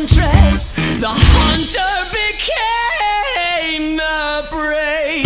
The hunter became the prey.